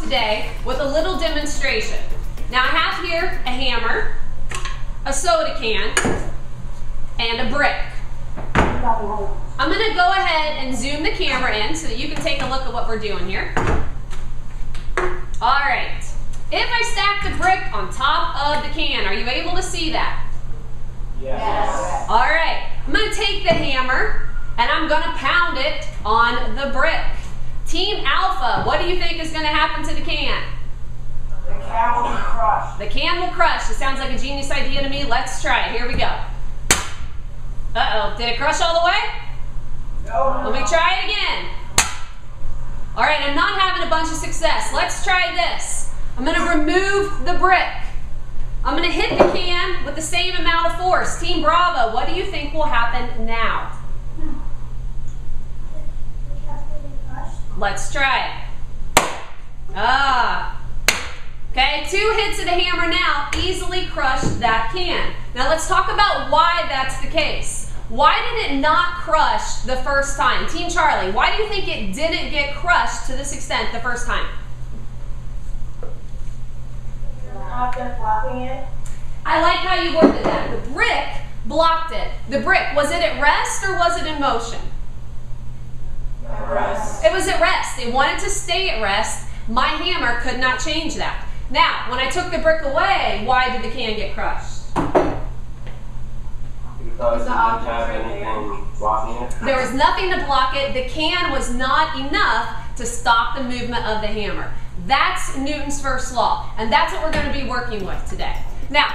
Today with a little demonstration. Now I have here a hammer, a soda can, and a brick. I'm going to go ahead and zoom the camera in so that you can take a look at what we're doing here. All right. If I stack the brick on top of the can, are you able to see that? Yes. All right. I'm going to take the hammer and I'm going to pound it on the brick. Team Alpha, what do you think is going to happen to the can? The can will be crushed. The can will crush. It sounds like a genius idea to me. Let's try it. Here we go. Uh-oh. Did it crush all the way? No. Let me try it again. All right, I'm not having a bunch of success. Let's try this. I'm going to remove the brick. I'm going to hit the can with the same amount of force. Team Bravo, what do you think will happen now? Let's try it. Ah. Okay, two hits of the hammer now easily crushed that can. Now let's talk about why that's the case. Why did it not crush the first time? Team Charlie, why do you think it didn't get crushed to this extent the first time? I like how you worded that. The brick blocked it. The brick, was it at rest or was it in motion? At rest. It was at rest. It wanted to stay at rest. My hammer could not change that. Now, when I took the brick away, why did the can get crushed? Because it didn't have anything blocking it. There was nothing to block it. The can was not enough to stop the movement of the hammer. That's Newton's first law, and that's what we're going to be working with today. Now,